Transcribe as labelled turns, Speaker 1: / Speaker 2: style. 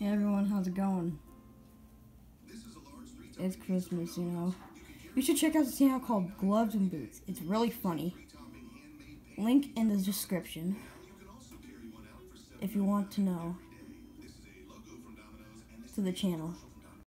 Speaker 1: Hey everyone, how's it going? It's Christmas, you know. You should check out the channel called Gloves and Boots. It's really funny. Link in the description. If you want to know to the channel.